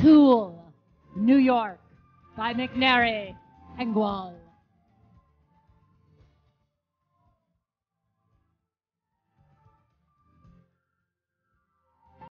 Tool, New York by McNary Engwall.